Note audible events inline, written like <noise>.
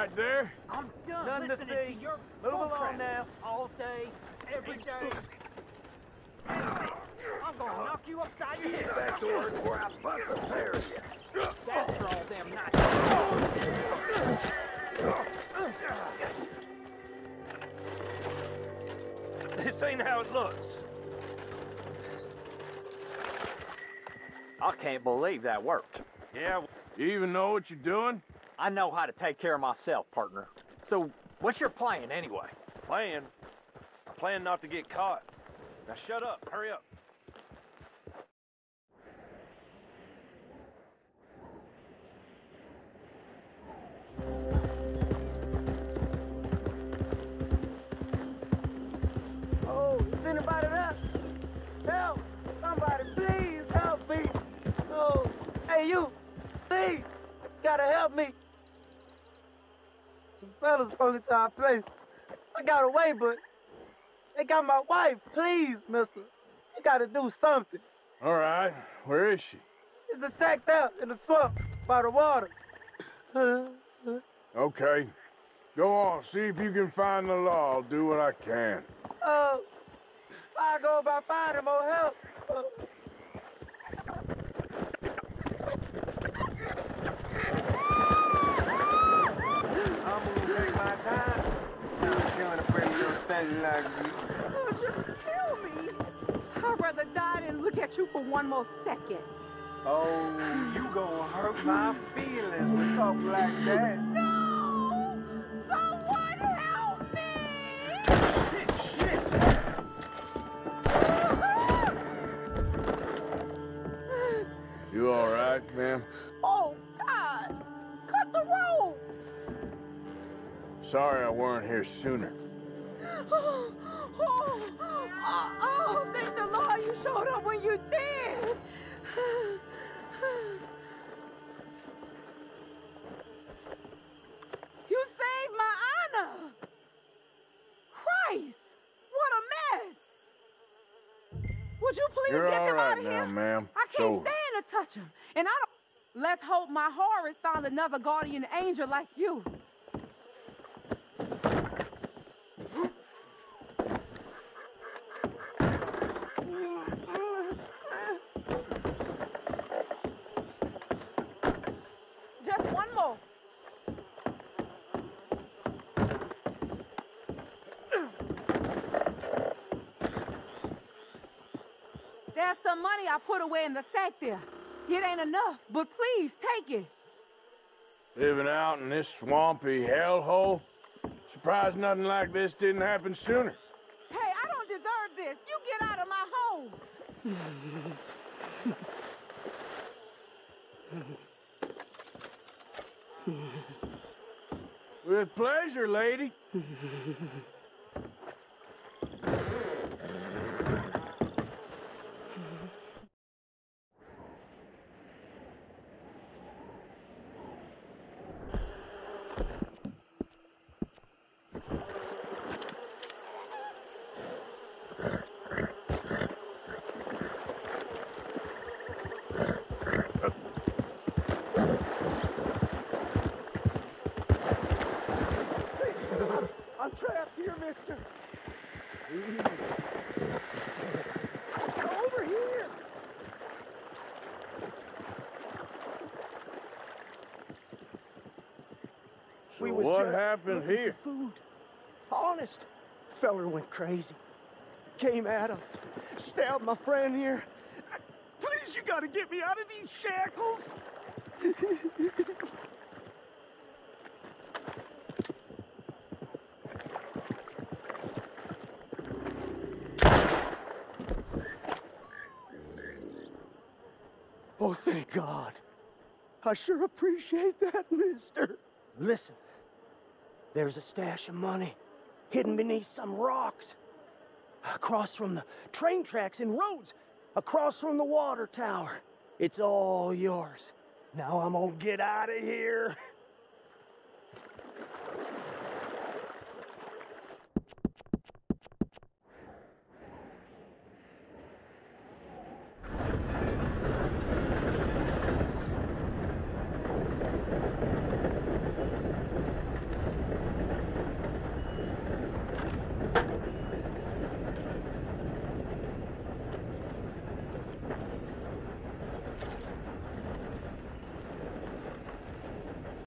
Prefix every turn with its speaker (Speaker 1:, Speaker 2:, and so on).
Speaker 1: right there?
Speaker 2: I'm done
Speaker 3: None to
Speaker 2: listening
Speaker 3: see.
Speaker 2: to your
Speaker 3: Move along now.
Speaker 2: All day, every day. I'm gonna knock you upside your head.
Speaker 4: Back to work before I bust a pair of you.
Speaker 2: That's for all them nice. <laughs>
Speaker 3: This ain't how it looks.
Speaker 5: I can't believe that worked.
Speaker 3: Yeah,
Speaker 1: You even know what you're doing?
Speaker 5: I know how to take care of myself, partner. So, what's your plan anyway?
Speaker 3: plan. I plan not to get caught. Now shut up. Hurry up.
Speaker 6: Oh, is anybody there? Help! Somebody, please help me! Oh, hey you! Please! Gotta help me! Some fellas broke into our place. I got away, but they got my wife. Please, mister. You gotta do something.
Speaker 1: All right, where is she?
Speaker 6: It's a sack there in the swamp by the water. <laughs>
Speaker 1: Okay. Go on, see if you can find the law. I'll do what I can.
Speaker 6: Uh, I go about finding more help. Uh,
Speaker 3: I'm gonna take my time.
Speaker 6: I'm killing a thing like you.
Speaker 7: Oh, just kill me. I'd rather die than look at you for one more second.
Speaker 6: Oh, you gonna hurt my feelings with talk like that.
Speaker 7: No! Someone help me!
Speaker 1: You all right, ma'am?
Speaker 7: Oh, God! Cut the ropes!
Speaker 1: Sorry I weren't here sooner.
Speaker 7: Oh, oh, oh, oh, thank the Lord you showed up when you did! You saved my honor! Christ! What a mess! Would you please
Speaker 1: You're
Speaker 7: get them
Speaker 1: right
Speaker 7: out of
Speaker 1: now,
Speaker 7: here?
Speaker 1: ma'am.
Speaker 7: I can't
Speaker 1: over.
Speaker 7: stand to touch them. And I don't. Let's hope my Horace found another guardian angel like you. Just one more. There's some money I put away in the sack there. It ain't enough, but please take it.
Speaker 1: Living out in this swampy hellhole? Surprised nothing like this didn't happen sooner.
Speaker 7: Hey, I don't deserve this. You get out of my home.
Speaker 1: With pleasure, lady.
Speaker 6: I'm trapped here, mister. Over here.
Speaker 1: So
Speaker 6: We was
Speaker 1: what happened here?
Speaker 6: Food. Honest. Feller went crazy. Came at us. Stabbed my friend here. Please, you gotta get me out of these shackles. <laughs> Oh, thank God. I sure appreciate that, mister. Listen, there's a stash of money hidden beneath some rocks. Across from the train tracks and roads. Across from the water tower. It's all yours. Now I'm gonna get out of here. <laughs>